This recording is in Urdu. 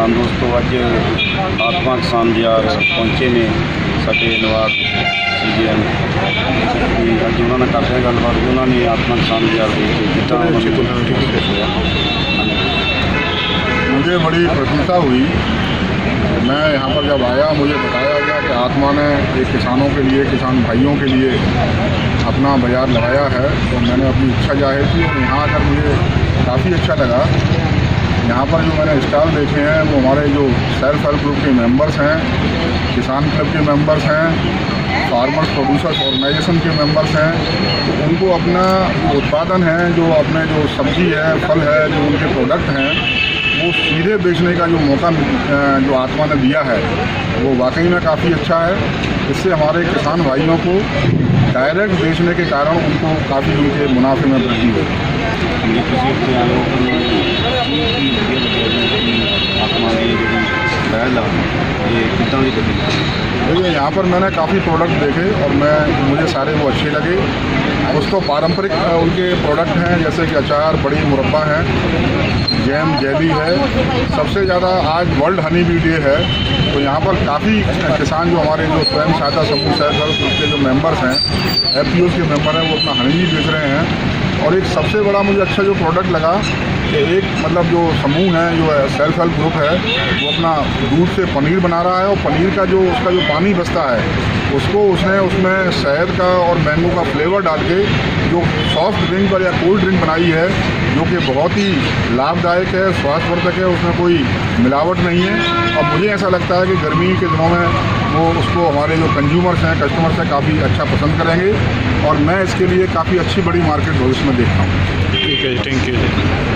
ਕਿਸਾਨ ਦੋਸਤੋ ਅੱਜ ਆਤਮਾ دیار پہنچے ਪਹੁੰਚੇ ਨੇ ਸਾਡੇ ਨਵਾਬ ਸੀਜੀਐਮ ਅੱਜ ਉਹਨਾਂ ਨਾਲ ਕਰਦੇ ਹਾਂ ਗੱਲਬਾਤ ਉਹਨਾਂ ਨੇ ਆਤਮਾ ਕਿਸਾਨ ਬਾਜ਼ਾਰ ਦੇ ਜਿੱਤਾਂ مجھے بڑی پرسنسا ہوئی۔ میں یہاں پر جب آیا، مجھے بتایا گیا کہ آتما نے ایک کسانوں کے لیے، کسان بھائیوں کے لیے اپنا بازار لگایا ہے۔ تو میں نے اپنی اچھا ظاہر کی اور یہاں آ کر مجھے کافی اچھا لگا۔ یہاں پر جو میں نے اسٹال دیکھے ہیں، وہ ہمارے جو سیلف ہیلپ گروپ کے ممبرس ہیں، کسان کلب کے ممبرس ہیں فارمرس پروڈیوسرس آرگنائزیشن کے ممبرس ہیں تو ان کو اپنا اتپادن ہے، جو اپنے جو سبزی ہے، پھل ہے، جو ان کے پروڈکٹ ہیں، وہ سیدھے بیچنے کا جو موقع جو آتما نے دیا ہے، وہ واقعی میں کافی اچھا ہے۔ اس سے ہمارے کسان بھائیوں کو ڈائریکٹ بیچنے کے کارن ان کو کافی ان کے منافع میں وردی ہوئی دیکھیے، یہاں پر میں نے کافی پروڈکٹ دیکھے اور میں مجھے سارے وہ اچھے لگے۔ اس تو پارمپرک ان کے پروڈکٹ ہیں، جیسے کہ اچار، بڑی مربع ہیں، جیم، جیلی ہے۔ سب سے زیادہ آج ورلڈ ہنی بھی ڈے ہے۔ تو یہاں پر کافی کسان جو ہمارے جو سوئم سہایتا سموہ سر اس کے جو ممبرس ہیں ایف پی اوز کے ممبر ہیں، وہ اپنا ہنی بھی بیچ رہے ہیں۔ اور ایک سب سے بڑا مجھے اچھا جو پروڈکٹ لگا، کہ ایک مطلب جو سموہ ہے، جو سیلف ہیلپ گروپ ہے، وہ اپنا دودھ سے پنیر بنا رہا ہے اور پنیر کا جو اس کا جو پانی بستا ہے، اس کو اس نے اس میں شہد کا اور مینگو کا فلیور ڈال کے جو سافٹ ڈرنک اور یا کولڈ ڈرنک بنائی ہے، جو کہ بہت ہی لابھ دائک ہے سواستھ وردک ہے، اس میں کوئی ملاوٹ نہیں ہے۔ اور مجھے ایسا لگتا ہے کہ گرمی کے دنوں میں وہ اس کو ہمارے جو کنزیومرس ہیں کسٹمرس ہیں، کافی اچھا پسند کریں گے اور میں اس کے لیے کافی اچھی بڑی مارکیٹ بھوش میں دیکھتا ہوں۔ ٹھیک ہے جی، تھینک یو جی۔